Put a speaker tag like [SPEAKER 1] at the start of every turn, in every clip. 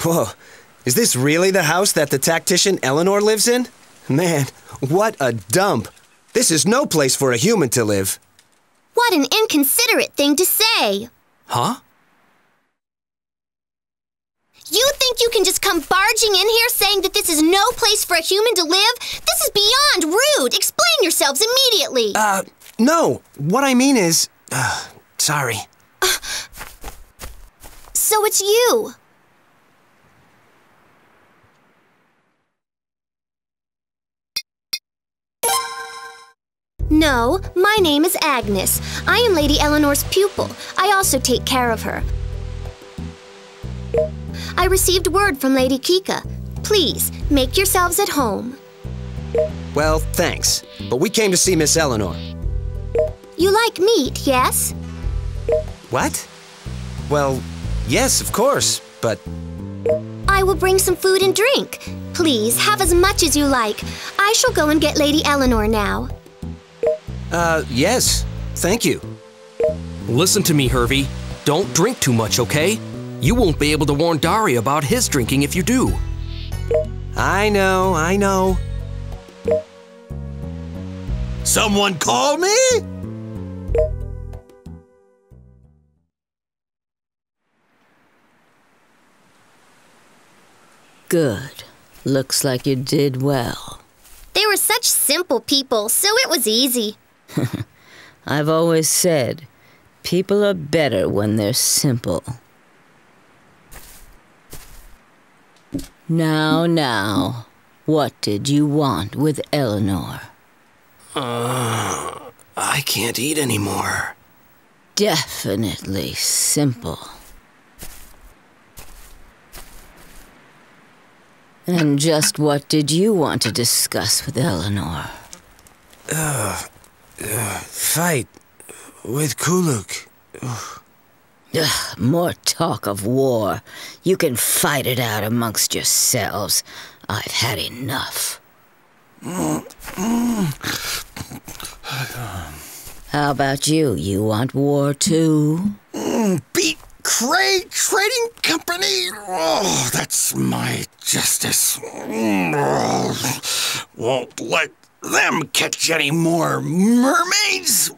[SPEAKER 1] Whoa, is this really the house that the tactician Elenor lives in? Man, what a dump. This is no place for a human to live.
[SPEAKER 2] What an inconsiderate thing to say!
[SPEAKER 3] Huh?
[SPEAKER 2] You think you can just come barging in here saying that this is no place for a human to live? This is beyond rude! Explain yourselves immediately!
[SPEAKER 1] Uh, no. What I mean is. Uh, sorry.
[SPEAKER 2] so it's you! No, my name is Agnes. I am Lady Elenor's pupil. I also take care of her. I received word from Lady Kika. Please, make yourselves at home.
[SPEAKER 1] Well, thanks. But we came to see Miss Elenor.
[SPEAKER 2] You like meat, yes?
[SPEAKER 1] What? Well, yes, of course, but...
[SPEAKER 2] I will bring some food and drink. Please, have as much as you like. I shall go and get Lady Elenor now.
[SPEAKER 1] Uh, yes. Thank you.
[SPEAKER 3] Listen to me, Hervey. Don't drink too much, okay? You won't be able to warn Dario about his drinking if you do.
[SPEAKER 1] I know, I know.
[SPEAKER 4] Someone call me?
[SPEAKER 5] Good. Looks like you did well.
[SPEAKER 2] They were such simple people, so it was easy.
[SPEAKER 5] I've always said, people are better when they're simple. Now, now, what did you want with Elenor?
[SPEAKER 1] Uh, I can't eat anymore.
[SPEAKER 5] Definitely simple. And just what did you want to discuss with Elenor?
[SPEAKER 1] Uh, uh fight with Kooluk. Ugh.
[SPEAKER 5] Ugh, more talk of war. You can fight it out amongst yourselves. I've had enough. How about you? You want war too?
[SPEAKER 4] Beat Cray Trading Company? Oh, that's my justice. Won't let them catch any more mermaids.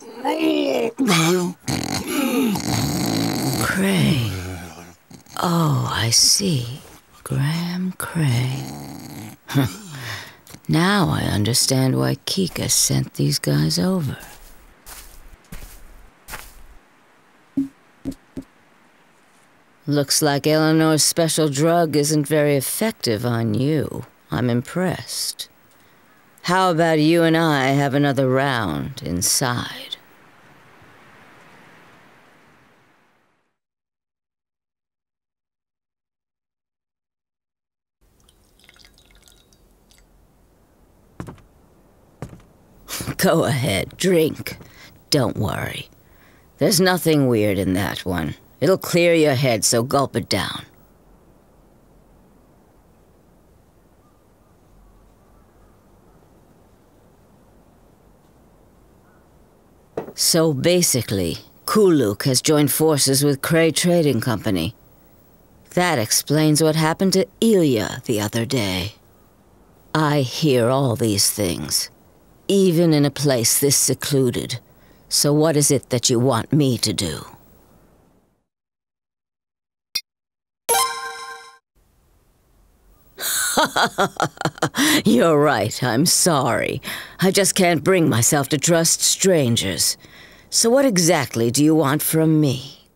[SPEAKER 5] Cray. Oh, I see. Graham Cray. now I understand why Kika sent these guys over. Looks like Elenor's special drug isn't very effective on you. I'm impressed. How about you and I have another round inside? Go ahead, drink. Don't worry. There's nothing weird in that one. It'll clear your head, so gulp it down. So basically, Kooluk has joined forces with Cray Trading Company. That explains what happened to Iluya the other day. I hear all these things even in a place this secluded. So what is it that you want me to do? You're right, I'm sorry. I just can't bring myself to trust strangers. So what exactly do you want from me?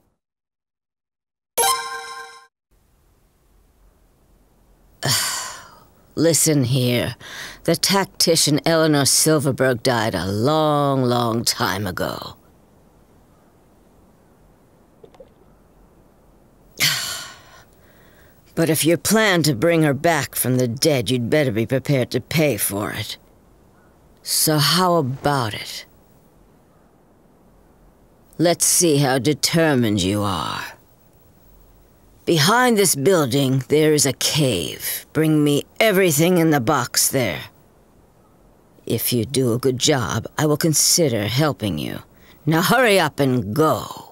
[SPEAKER 5] Listen here. The tactician Elenor Silverberg died a long, long time ago. But if you plan to bring her back from the dead, you'd better be prepared to pay for it. So how about it? Let's see how determined you are. Behind this building, there is a cave. Bring me everything in the box there. If you do a good job, I will consider helping you. Now hurry up and go.